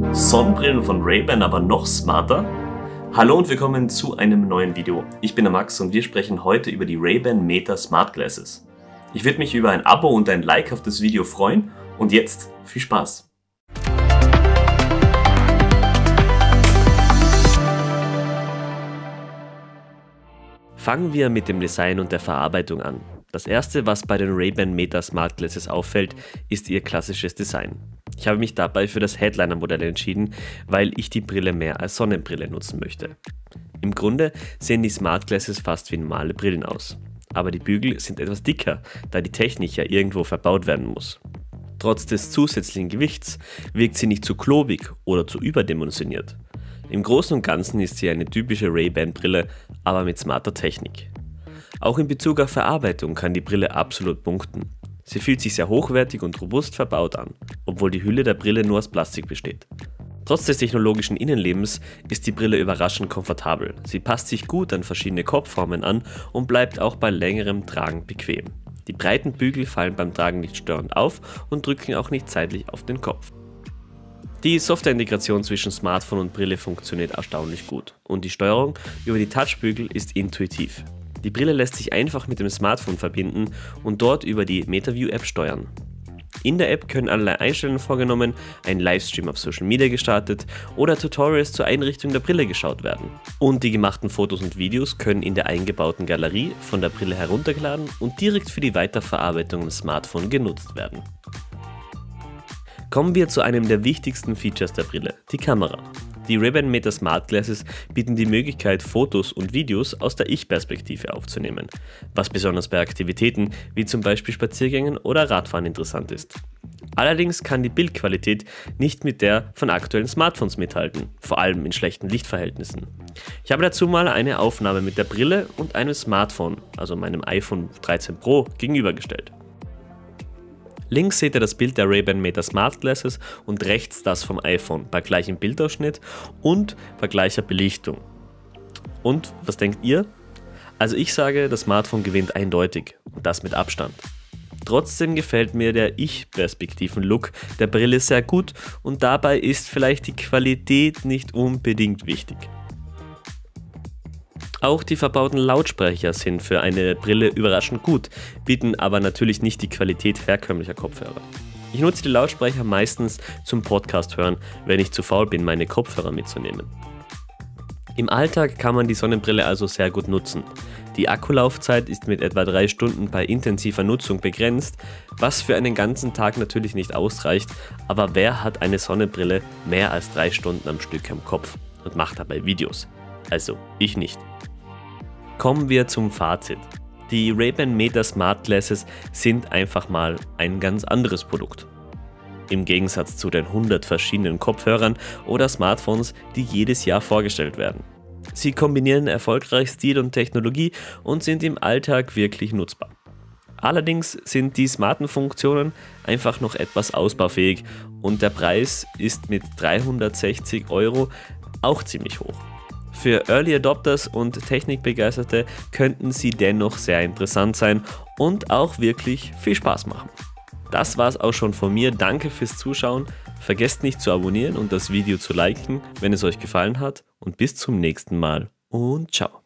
Sonnenbrillen von Ray-Ban aber noch smarter? Hallo und willkommen zu einem neuen Video. Ich bin der Max und wir sprechen heute über die Ray-Ban Meta Smart Glasses. Ich würde mich über ein Abo und ein Like auf das Video freuen und jetzt viel Spaß! Fangen wir mit dem Design und der Verarbeitung an. Das erste, was bei den Ray-Ban Meta Smart Glasses auffällt, ist ihr klassisches Design. Ich habe mich dabei für das Headliner-Modell entschieden, weil ich die Brille mehr als Sonnenbrille nutzen möchte. Im Grunde sehen die Smart Glasses fast wie normale Brillen aus. Aber die Bügel sind etwas dicker, da die Technik ja irgendwo verbaut werden muss. Trotz des zusätzlichen Gewichts wirkt sie nicht zu klobig oder zu überdimensioniert. Im Großen und Ganzen ist sie eine typische Ray-Ban-Brille, aber mit smarter Technik. Auch in Bezug auf Verarbeitung kann die Brille absolut punkten. Sie fühlt sich sehr hochwertig und robust verbaut an, obwohl die Hülle der Brille nur aus Plastik besteht. Trotz des technologischen Innenlebens ist die Brille überraschend komfortabel. Sie passt sich gut an verschiedene Kopfformen an und bleibt auch bei längerem Tragen bequem. Die breiten Bügel fallen beim Tragen nicht störend auf und drücken auch nicht seitlich auf den Kopf. Die Softwareintegration zwischen Smartphone und Brille funktioniert erstaunlich gut und die Steuerung über die Touchbügel ist intuitiv. Die Brille lässt sich einfach mit dem Smartphone verbinden und dort über die MetaView App steuern. In der App können allerlei Einstellungen vorgenommen, ein Livestream auf Social Media gestartet oder Tutorials zur Einrichtung der Brille geschaut werden. Und die gemachten Fotos und Videos können in der eingebauten Galerie von der Brille heruntergeladen und direkt für die Weiterverarbeitung im Smartphone genutzt werden. Kommen wir zu einem der wichtigsten Features der Brille, die Kamera. Die Ray-Ban Meta Smart Glasses bieten die Möglichkeit, Fotos und Videos aus der Ich-Perspektive aufzunehmen, was besonders bei Aktivitäten wie zum Beispiel Spaziergängen oder Radfahren interessant ist. Allerdings kann die Bildqualität nicht mit der von aktuellen Smartphones mithalten, vor allem in schlechten Lichtverhältnissen. Ich habe dazu mal eine Aufnahme mit der Brille und einem Smartphone, also meinem iPhone 13 Pro, gegenübergestellt. Links seht ihr das Bild der Ray-Ban Meta Smart Glasses und rechts das vom iPhone bei gleichem Bildausschnitt und bei gleicher Belichtung. Und was denkt ihr? Also ich sage, das Smartphone gewinnt eindeutig und das mit Abstand. Trotzdem gefällt mir der Ich-Perspektiven-Look der Brille sehr gut und dabei ist vielleicht die Qualität nicht unbedingt wichtig. Auch die verbauten Lautsprecher sind für eine Brille überraschend gut, bieten aber natürlich nicht die Qualität herkömmlicher Kopfhörer. Ich nutze die Lautsprecher meistens zum Podcast hören, wenn ich zu faul bin, meine Kopfhörer mitzunehmen. Im Alltag kann man die Sonnenbrille also sehr gut nutzen. Die Akkulaufzeit ist mit etwa 3 Stunden bei intensiver Nutzung begrenzt, was für einen ganzen Tag natürlich nicht ausreicht, aber wer hat eine Sonnenbrille mehr als 3 Stunden am Stück am Kopf und macht dabei Videos? Also ich nicht. Kommen wir zum Fazit. Die Ray-Ban Meta Smart Glasses sind einfach mal ein ganz anderes Produkt. Im Gegensatz zu den 100 verschiedenen Kopfhörern oder Smartphones, die jedes Jahr vorgestellt werden. Sie kombinieren erfolgreich Stil und Technologie und sind im Alltag wirklich nutzbar. Allerdings sind die smarten Funktionen einfach noch etwas ausbaufähig und der Preis ist mit 360 Euro auch ziemlich hoch. Für Early Adopters und Technikbegeisterte könnten sie dennoch sehr interessant sein und auch wirklich viel Spaß machen. Das war's auch schon von mir. Danke fürs Zuschauen. Vergesst nicht zu abonnieren und das Video zu liken, wenn es euch gefallen hat. Und bis zum nächsten Mal und ciao.